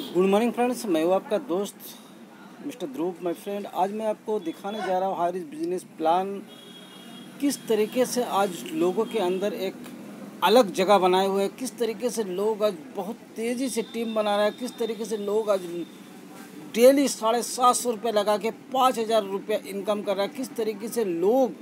Good morning friends मैं हूँ आपका दोस्त, मिस्टर ध्रुव माय फ्रेंड आज मैं आपको दिखाने जा रहा हूँ हारिस बिज़नेस प्लान किस तरीके से आज लोगों के अंदर एक अलग जगह बनाए हुए हैं? किस तरीके से लोग आज बहुत तेज़ी से टीम बना रहे हैं? किस तरीके से लोग आज डेली साढ़े सात सौ रुपये लगा के पाँच हज़ार रुपये इनकम कर रहा है? किस तरीके से लोग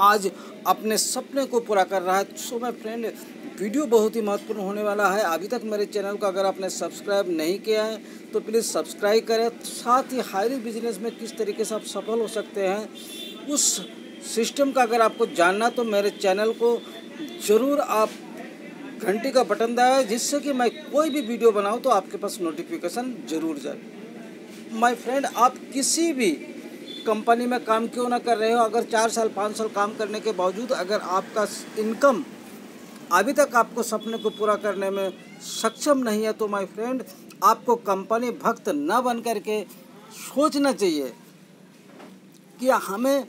आज अपने सपने को पूरा कर रहा है? सो माय फ्रेंड वीडियो बहुत ही महत्वपूर्ण होने वाला है। अभी तक मेरे चैनल को अगर आपने सब्सक्राइब नहीं किया है तो प्लीज़ सब्सक्राइब करें। साथ ही हायरी बिज़नेस में किस तरीके से आप सफल हो सकते हैं, उस सिस्टम का अगर आपको जानना तो मेरे चैनल को ज़रूर आप घंटी का बटन दबाएँ, जिससे कि मैं कोई भी वीडियो बनाऊँ तो आपके पास नोटिफिकेशन ज़रूर जाए। माय फ्रेंड आप किसी भी कंपनी में काम क्यों ना कर रहे हो? अगर चार साल, पाँच साल काम करने के बावजूद अगर आपका इनकम अभी तक आपको सपने को पूरा करने में सक्षम नहीं है तो माय फ्रेंड आपको कंपनी भक्त न बन करके सोचना चाहिए कि हमें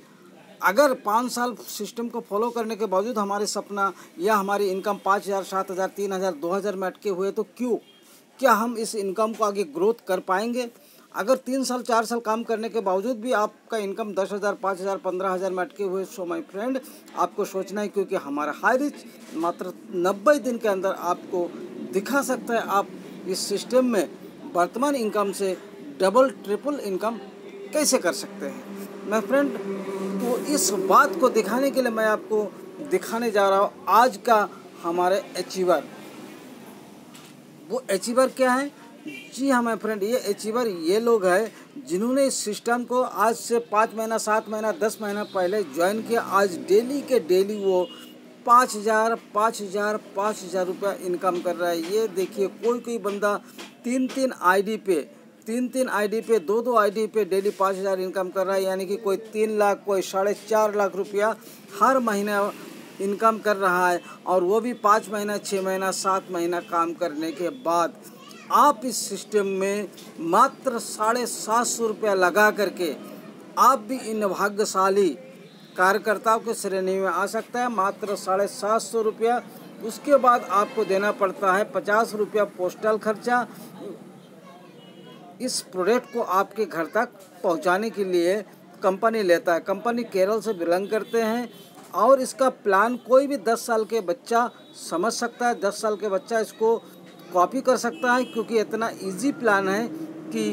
अगर पाँच साल सिस्टम को फॉलो करने के बावजूद हमारे सपना या हमारी इनकम पाँच हज़ार, सात हज़ार, तीन हज़ार, दो हज़ार में अटके हुए तो क्यों? क्या हम इस इनकम को आगे ग्रोथ कर पाएँगे? अगर तीन साल, चार साल काम करने के बावजूद भी आपका इनकम दस हज़ार, पाँच हज़ार, पंद्रह हज़ार में अटके हुए सो माई फ्रेंड आपको सोचना है क्योंकि हमारा हाई रिच मात्र नब्बे दिन के अंदर आपको दिखा सकता है। आप इस सिस्टम में वर्तमान इनकम से डबल ट्रिपल इनकम कैसे कर सकते हैं? मैं फ्रेंड तो इस बात को दिखाने के लिए मैं आपको दिखाने जा रहा हूँ। आज का हमारे अचीवर वो अचीवर क्या है? जी हाँ माय फ्रेंड ये अचीवर ये लोग हैं जिन्होंने इस सिस्टम को आज से पाँच महीना, सात महीना, दस महीना पहले ज्वाइन किया। आज डेली के डेली वो पाँच हज़ार पाँच हज़ार पाँच हज़ार रुपया इनकम कर रहा है। ये देखिए कोई कोई बंदा तीन तीन आईडी पे तीन तीन आईडी पे दो दो आईडी पे डेली पाँच हज़ार इनकम कर रहा है। यानी कि कोई तीन लाख, कोई साढ़े चार लाख रुपया हर महीने इनकम कर रहा है और वो भी पाँच महीना छः महीना, सात महीना काम करने के बाद। आप इस सिस्टम में मात्र साढ़े सात सौ रुपया लगा करके आप भी इन भाग्यशाली कार्यकर्ताओं के श्रेणी में आ सकता है। मात्र साढ़े सात सौ रुपया, उसके बाद आपको देना पड़ता है पचास रुपया पोस्टल खर्चा। इस प्रोडक्ट को आपके घर तक पहुँचाने के लिए कंपनी लेता है। कंपनी केरल से बिलोंग करते हैं और इसका प्लान कोई भी दस साल के बच्चा समझ सकता है। दस साल के बच्चा इसको कॉपी कर सकता है, क्योंकि इतना इजी प्लान है कि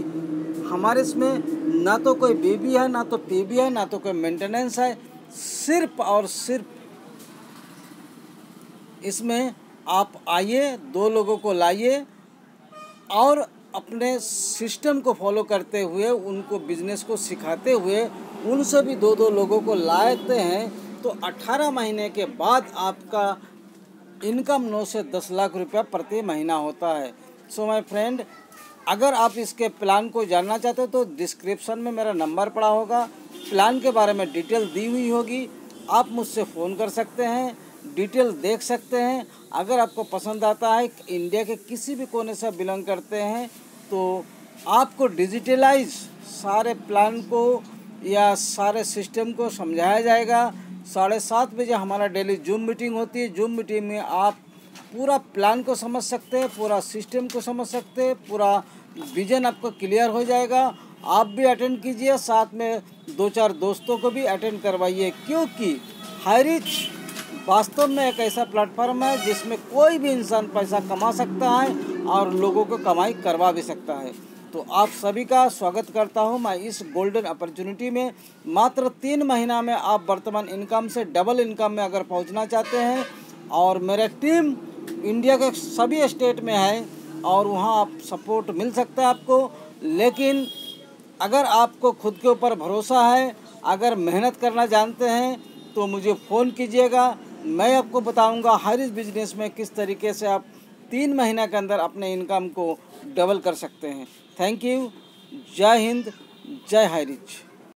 हमारे इसमें ना तो कोई बेबी है, ना तो पीबी है, ना तो कोई मेंटेनेंस है, सिर्फ़ और सिर्फ़ इसमें आप आइए, दो लोगों को लाइए और अपने सिस्टम को फॉलो करते हुए, उनको बिज़नेस को सिखाते हुए, उनसे भी दो दो लोगों को लाते हैं तो 18 महीने के बाद आपका इनकम नौ से दस लाख रुपया प्रति महीना होता है। सो माय फ्रेंड अगर आप इसके प्लान को जानना चाहते हो तो डिस्क्रिप्शन में मेरा नंबर पड़ा होगा। प्लान के बारे में डिटेल दी हुई होगी। आप मुझसे फ़ोन कर सकते हैं डिटेल देख सकते हैं। अगर आपको पसंद आता है इंडिया के किसी भी कोने से बिलोंग करते हैं तो आपको डिजिटलाइज सारे प्लान को या सारे सिस्टम को समझाया जाएगा। साढ़े सात बजे हमारा डेली जूम मीटिंग होती है। जूम मीटिंग में आप पूरा प्लान को समझ सकते हैं, पूरा सिस्टम को समझ सकते हैं, पूरा विजन आपका क्लियर हो जाएगा। आप भी अटेंड कीजिए, साथ में दो चार दोस्तों को भी अटेंड करवाइए, क्योंकि हाईरिच वास्तव में एक ऐसा प्लेटफॉर्म है जिसमें कोई भी इंसान पैसा कमा सकता है और लोगों को कमाई करवा भी सकता है। तो आप सभी का स्वागत करता हूँ मैं इस गोल्डन अपॉर्चुनिटी में। मात्र तीन महीना में आप वर्तमान इनकम से डबल इनकम में अगर पहुँचना चाहते हैं, और मेरा टीम इंडिया के सभी स्टेट में है, और वहाँ आप सपोर्ट मिल सकता है आपको। लेकिन अगर आपको खुद के ऊपर भरोसा है, अगर मेहनत करना जानते हैं तो मुझे फ़ोन कीजिएगा। मैं आपको बताऊँगा हर इस बिज़नेस में किस तरीके से आप तीन महीने के अंदर अपने इनकम को डबल कर सकते हैं। थैंक यू जय हिंद जय हाई रिच